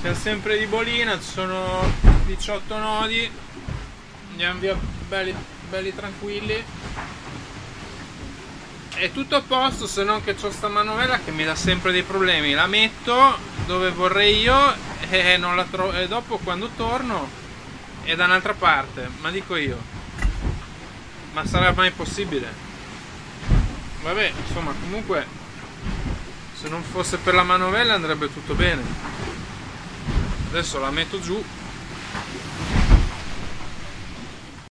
Siamo sempre di bolina, ci sono 18 nodi. Andiamo via belli, belli tranquilli. È tutto a posto se non che ho sta manovella che mi dà sempre dei problemi. La metto dove vorrei io e, non la trovo, e dopo quando torno è da un'altra parte. Ma dico io. Ma sarà mai possibile? Vabbè, insomma, comunque se non fosse per la manovella andrebbe tutto bene adesso la metto giù